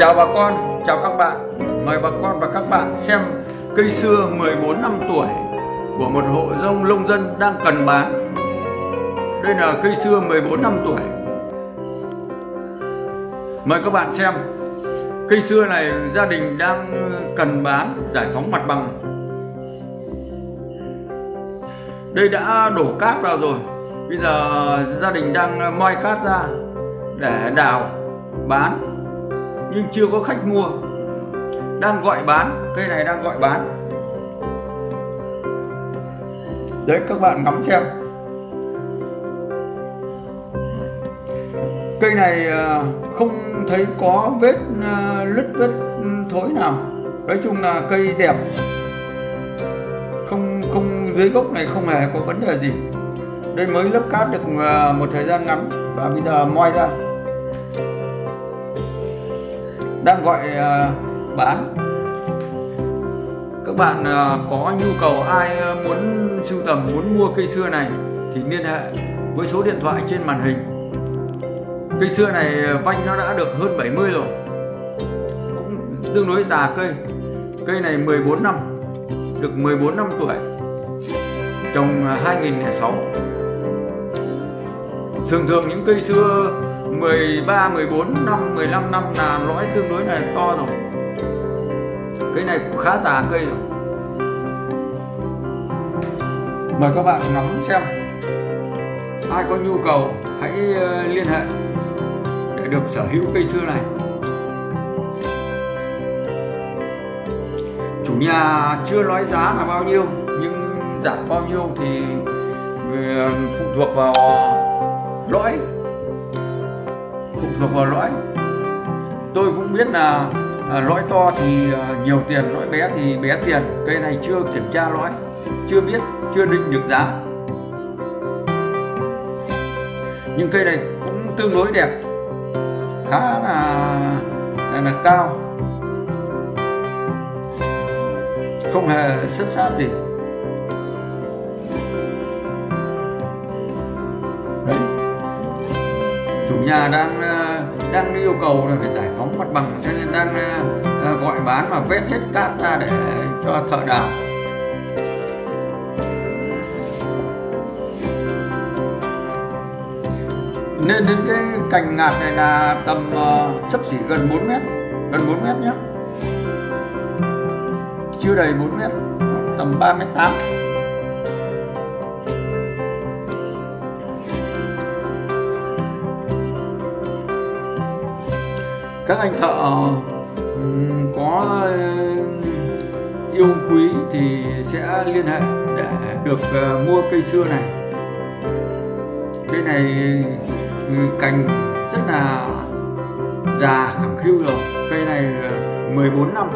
Chào bà con, chào các bạn. Mời bà con và các bạn xem cây xưa 14 năm tuổi của một hộ nông nông dân đang cần bán. Đây là cây xưa 14 năm tuổi. Mời các bạn xem. Cây xưa này gia đình đang cần bán giải phóng mặt bằng. Đây đã đổ cát vào rồi. Bây giờ gia đình đang moi cát ra để đào bán nhưng chưa có khách mua. Đang gọi bán, cây này đang gọi bán. Đấy, các bạn ngắm xem. Cây này à, không thấy có vết à, lứt vết thối nào. Nói chung là cây đẹp. Không không, dưới gốc này không hề có vấn đề gì. Đây mới lấp cát được à, một thời gian ngắn và bây giờ moi ra đang gọi uh, bán. Các bạn uh, có nhu cầu ai uh, muốn sưu tầm muốn mua cây xưa này thì liên hệ với số điện thoại trên màn hình. Cây xưa này vanh nó đã được hơn 70 rồi. Cũng tương đối già cây. Cây này 14 năm được 14 năm tuổi. Trồng 2006 thường thường những cây xưa 13, 14 năm, 15 năm là lõi tương đối là to rồi. Cây này cũng khá già cây rồi. Mời các bạn ngắm xem. Ai có nhu cầu hãy ờ, liên hệ để được sở hữu cây xưa này. Chủ nhà chưa nói giá là bao nhiêu Nhưng giảm bao nhiêu thì ờ, phụ thuộc vào lõi phụ thuộc vào lõi. Tôi cũng biết là à, lõi to thì à, nhiều tiền lõi bé thì bé tiền cây này chưa kiểm tra lõi chưa biết chưa định được giá. Nhưng cây này cũng tương đối đẹp khá là là, là cao. Không hề xuất sát gì. Đấy. chủ nhà đang đang yêu cầu là phải giải phóng mặt bằng cho nên đang ờ, ờ, gọi bán và vét hết cát ra để cho thợ đào. Nên đến cái cành ngạt này là tầm uh, sấp xỉ gần 4 mét gần 4 mét nhé chưa đầy 4 mét tầm 3 mét 8 các anh thợ có yêu quý thì sẽ liên hệ để được ờ, mua cây xưa này. Cây này cành rất là già khẳng khiu rồi. Cây này 14 năm,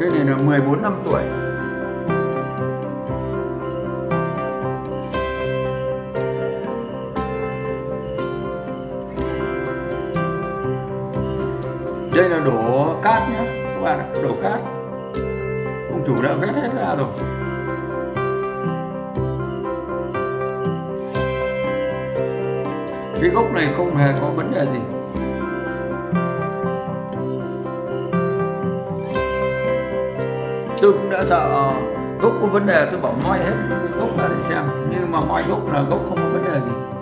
cây này là 14 năm tuổi. Đây là đổ cát nhé các bạn ạ, đổ cát. Ông chủ đã vét hết ra rồi. Cái gốc này không hề có vấn đề gì. Tôi cũng đã sợ gốc có vấn đề, tôi bảo moi hết gốc ra để xem. Nhưng mà moi gốc là gốc không có vấn đề gì.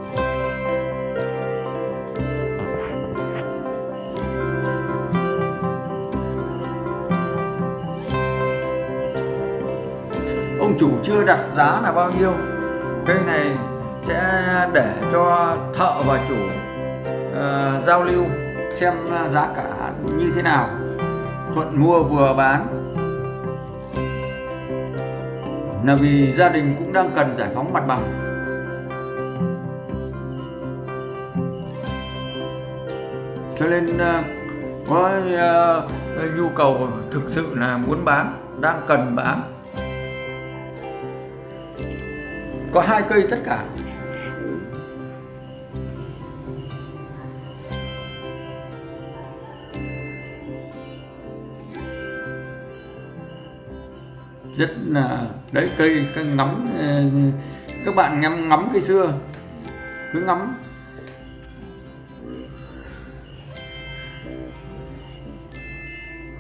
Ông chủ chưa đặt giá là bao nhiêu cây này sẽ để cho thợ và chủ uh, giao lưu xem giá cả như thế nào. Thuận mua vừa bán. Là vì gia đình cũng đang cần giải phóng mặt bằng. Cho nên uh, có uh, nhu cầu thực sự là muốn bán đang cần bán. Có hai cây tất cả. Rất là đấy cây các ngắm ờ, các bạn ngắm ngắm cây xưa. Cứ ngắm.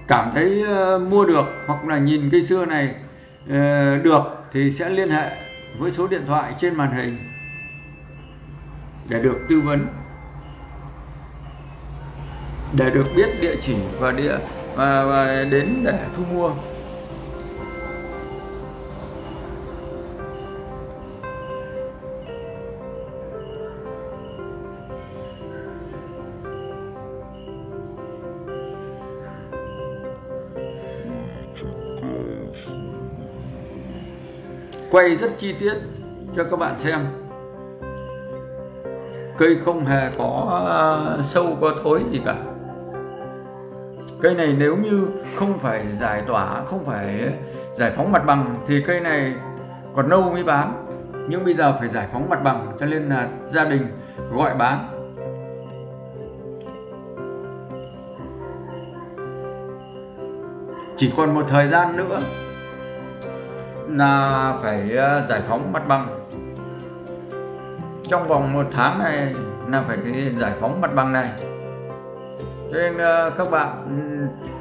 Cảm thấy uh, mua được hoặc là nhìn cây xưa này uh, được thì sẽ liên hệ với số điện thoại trên màn hình để được tư vấn để được biết địa chỉ và địa và, và đến để thu mua. Quay rất chi tiết cho các bạn xem. Cây không hề có ờ, sâu, có thối gì cả. Cây này nếu như không phải giải tỏa, không phải giải phóng mặt bằng thì cây này còn lâu mới bán. Nhưng bây giờ phải giải phóng mặt bằng cho nên là gia đình gọi bán. Chỉ còn một thời gian nữa là phải ờ, giải phóng mặt bằng. Trong vòng một tháng này là phải giải phóng mặt bằng này. Cho nên ờ, các bạn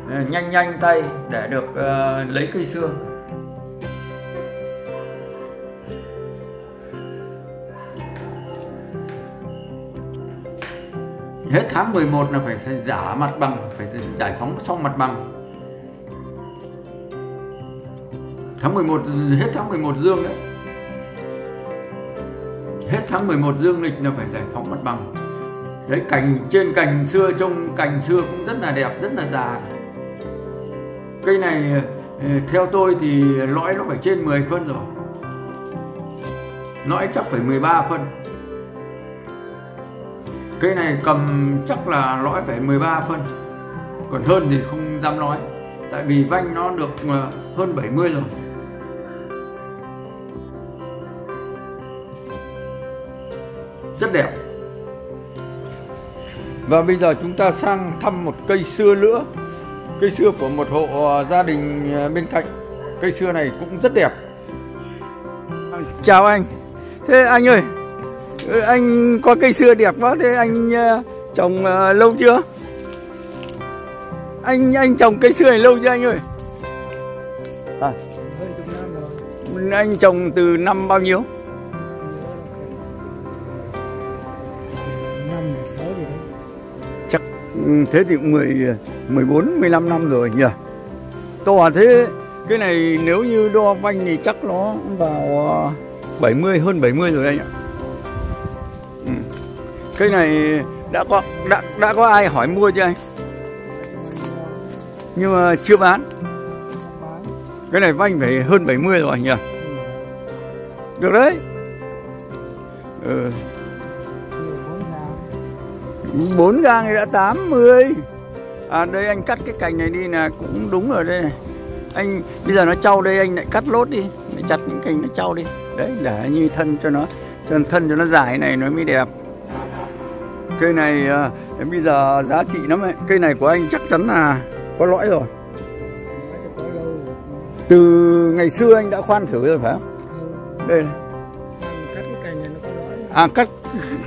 ừ, nhanh nhanh tay để được ờ, lấy cây xương. Hết tháng 11 là phải giả mặt bằng, phải giải phóng xong mặt bằng. Tháng 11 hết tháng 11 dương đấy. Hết tháng 11 dương lịch là phải giải phóng mặt bằng. Đấy, cành, trên cành xưa, trông cành xưa cũng rất là đẹp, rất là già. Cây này ờ, theo tôi thì lõi nó phải trên 10 phân rồi. Lõi chắc phải 13 phân. Cây này cầm chắc là lõi phải 13 phân. Còn hơn thì không dám nói tại vì vanh nó được ờ, hơn 70 rồi. Rất đẹp. Và bây giờ chúng ta sang thăm một cây xưa nữa. Cây xưa của một hộ ờ, gia đình ờ, bên cạnh. Cây xưa này cũng rất đẹp. Chào anh. Thế anh ơi anh có cây xưa đẹp quá thế anh ờ, trồng lâu chưa? Anh anh trồng cây xưa này lâu chưa anh ơi? À. anh trồng từ năm bao nhiêu Ừ, thế thì cũng 10 14 15 năm rồi nhỉ. To thế cái này nếu như đo vanh thì chắc nó vào ờ, 70 hơn 70 rồi anh ạ. Ừ. Cái này đã có, đã đã có ai hỏi mua chưa anh? Nhưng mà chưa bán. Cái này vanh phải hơn 70 rồi nhỉ. Được đấy. Ừ bốn gang thì đã 80 à đây anh cắt cái cành này đi là cũng đúng rồi đây này. Anh bây giờ nó trâu đây anh lại cắt lốt đi để chặt những cành nó trâu đi. Đấy để như thân cho nó cho thân cho nó dài này nó mới đẹp. Cây này à, bây giờ giá trị lắm ấy. cây này của anh chắc chắn là có lõi rồi. Từ ngày xưa anh đã khoan thử rồi phải không? Đây này. À cắt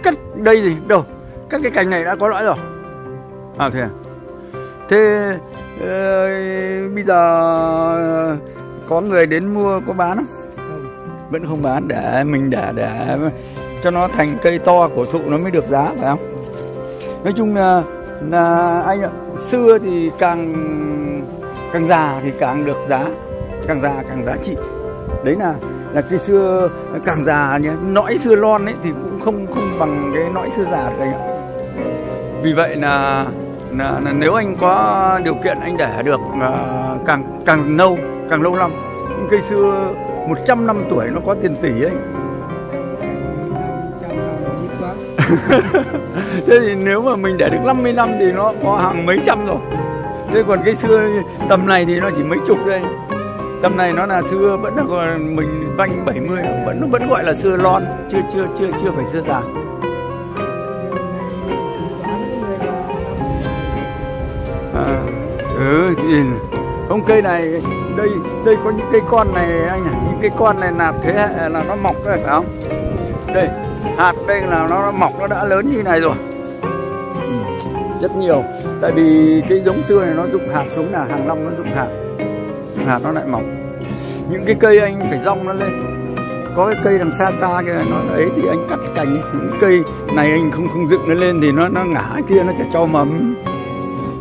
cắt đây gì? Đâu cắt cái cành này đã có lõi rồi. À thế à? thế uh, bây giờ có người đến mua có bán không? Vẫn không bán để mình để để cho nó thành cây to cổ thụ nó mới được giá phải không? Nói chung là là anh ạ xưa thì càng càng già thì càng được giá càng già càng giá trị. Đấy là là cây xưa càng già nhé nõi xưa lon ấy thì cũng không không bằng cái nõi xưa già được anh ạ vì vậy là, là, là nếu anh có điều kiện anh để được uh, càng càng lâu càng lâu năm những cây xưa 100 năm tuổi nó có tiền tỷ anh thế thì nếu mà mình để được 50 năm thì nó có hàng mấy trăm rồi. Thế còn cây xưa tầm này thì nó chỉ mấy chục đây tầm này nó là xưa vẫn là còn mình vanh 70 vẫn nó vẫn gọi là xưa lon chưa chưa chưa chưa phải xưa già nhìn. Không cây này đây đây có những cây con này anh ạ. Những cây con này là thế hệ là nó mọc rồi phải không? Đây hạt đây là nó, nó mọc nó đã lớn như này rồi. Ừ, rất nhiều. Tại vì cái giống xưa này nó dụng hạt xuống là hàng năm nó dụng hạt. Hạt nó lại mọc. Những cái cây anh phải rong nó lên. Có cái cây đằng xa xa kia nó ấy thì anh cắt cành. Những cây này anh không không dựng nó lên thì nó nó ngã kia nó chả cho mầm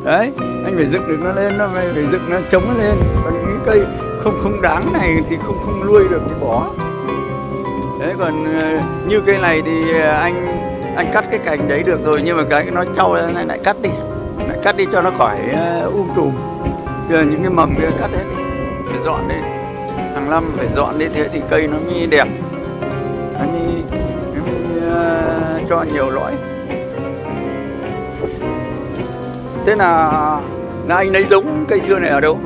đấy anh phải dựng được nó lên nó phải, phải dựng nó chống nó lên. Còn những cây không không đáng này thì không không nuôi được thì bỏ. Đấy còn ờ, như cây này thì ờ, anh anh cắt cái cành đấy được rồi nhưng mà cái nó trâu này lại cắt đi. Lại cắt đi cho nó khỏi uh, um tùm. Giờ những cái mầm kia cắt hết đi. Phải dọn đi. Hàng năm phải dọn đi thế thì cây nó mới đẹp. Nó mới, nó mới uh, cho nhiều lõi. Thế là là anh lấy giống cây xưa này ở đâu?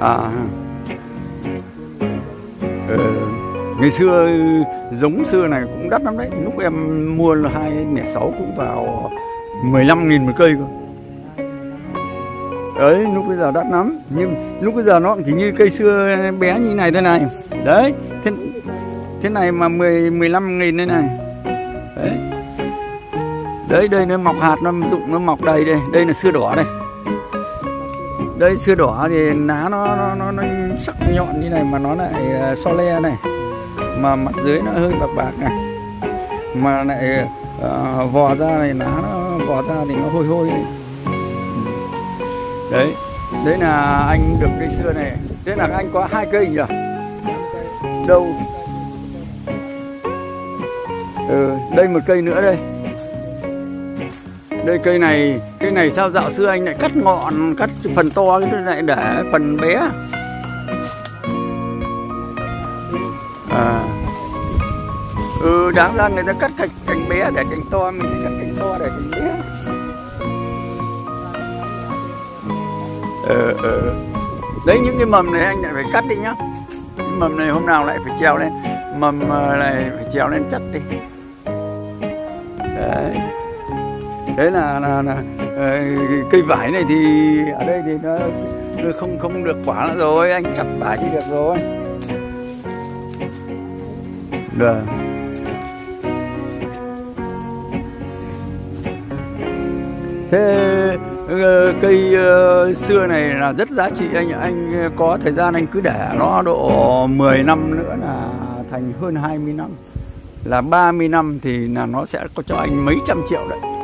À. Ừ. ngày xưa giống xưa này cũng đắt lắm đấy. Lúc em mua là hai nẻ sáu cũng vào 15 nghìn một cây cơ. Đấy lúc bây giờ đắt lắm. Nhưng lúc bây giờ nó chỉ như cây xưa bé như này thế này. Đấy thế, thế này mà 10 15 nghìn thế này. Đấy đấy đây nó mọc hạt nó dụng nó mọc đầy đây. Đây là xưa đỏ đây. Đây xưa đỏ thì lá nó nó nó, nó sắc nhọn như này mà nó lại à, so le này. Mà mặt dưới nó hơi bạc bạc này. Mà lại uh, vò ra này lá nó vò ra thì nó hôi hôi này. đấy đấy là anh được cây xưa này. Thế là anh có hai cây nhỉ? Đâu? Ừ, đây một cây nữa đây đây cây này cây này sao dạo xưa anh lại cắt ngọn cắt phần to cái lại để phần bé? À. Ừ đáng ra người ta cắt cành, cành bé để cành to mình cắt cành to để cành bé. Ờ ờ. Đấy những cái mầm này anh lại phải cắt đi nhá. Cái mầm này hôm nào lại phải treo lên. Mầm ờ, này phải treo lên chặt đi. Đấy thế là, là, là ờ, cây vải này thì ở đây thì nó, nó không không được quả nữa rồi anh chặt vải thì được rồi. Được thế ờ, cây ờ, xưa này là rất giá trị anh anh có thời gian anh cứ để nó độ 10 năm nữa là thành hơn 20 năm. Là 30 năm thì là nó sẽ có cho anh mấy trăm triệu đấy.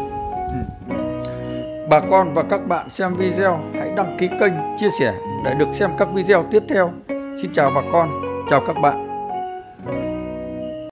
Bà con và các bạn xem video hãy đăng ký kênh, chia sẻ để được xem các video tiếp theo. Xin chào bà con, chào các bạn.